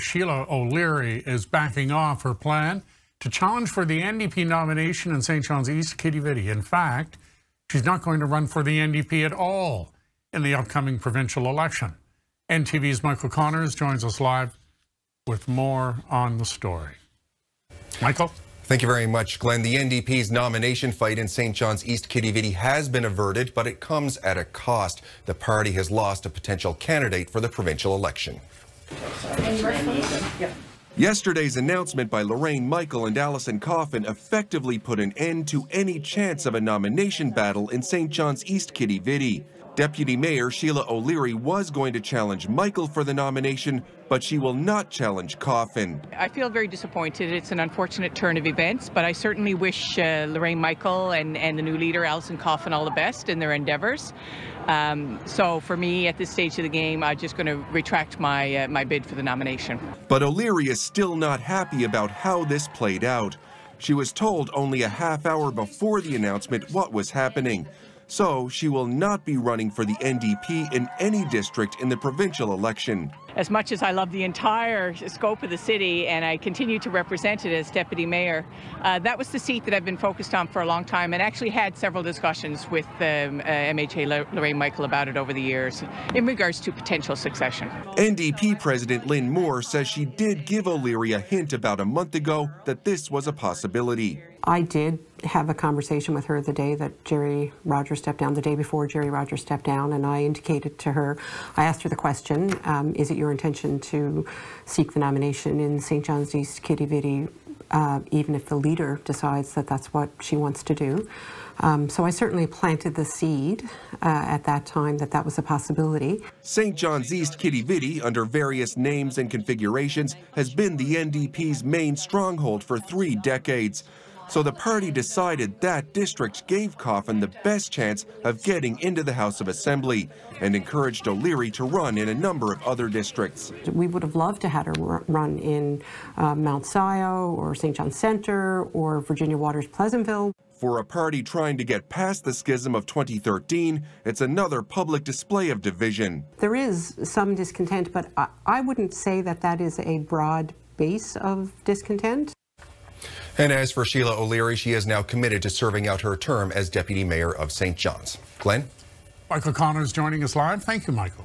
Sheilagh O'Leary is backing off her plan to challenge for the NDP nomination in St. John's East Quidi-Vidi. In fact, she's not going to run for the NDP at all in the upcoming provincial election. NTV's Michael Connors joins us live with more on the story. Michael? Thank you very much, Glenn. The NDP's nomination fight in St. John's East Quidi-Vidi has been averted, but it comes at a cost. The party has lost a potential candidate for the provincial election. Yesterday's announcement by Lorraine Michael and Alison Coffin effectively put an end to any chance of a nomination battle in St. John's East Quidi-Vidi. Deputy Mayor Sheilagh O'Leary was going to challenge Michael for the nomination, but she will not challenge Coffin. I feel very disappointed. It's an unfortunate turn of events, but I certainly wish uh, Lorraine Michael and, and the new leader, Alison Coffin, all the best in their endeavours. Um, so for me, at this stage of the game, I'm just going to retract my, uh, my bid for the nomination. But O'Leary is still not happy about how this played out. She was told only a half hour before the announcement what was happening. So she will not be running for the NDP in any district in the provincial election. As much as I love the entire scope of the city and I continue to represent it as deputy mayor, uh, that was the seat that I've been focused on for a long time and actually had several discussions with um, uh, MHA Lorraine Michael about it over the years in regards to potential succession. NDP President Lynn Moore says she did give O'Leary a hint about a month ago that this was a possibility. I did have a conversation with her the day that Gerry Rogers stepped down, the day before Gerry Rogers stepped down, and I indicated to her, I asked her the question, um, is it your intention to seek the nomination in St. John's East Quidi-Vidi, uh, even if the leader decides that that's what she wants to do? Um, so I certainly planted the seed uh, at that time that that was a possibility. St. John's East Quidi-Vidi, under various names and configurations, has been the NDP's main stronghold for three decades. So the party decided that district gave Coffin the best chance of getting into the House of Assembly and encouraged O'Leary to run in a number of other districts. We would have loved to have her run in uh, Mount Scio or St. John Centre or Virginia Waters Pleasantville. For a party trying to get past the schism of 2013, it's another public display of division. There is some discontent, but I, I wouldn't say that that is a broad base of discontent. And as for Sheilagh O'Leary, she is now committed to serving out her term as Deputy Mayor of St. John's. Glenn? Michael Connors joining us live. Thank you, Michael.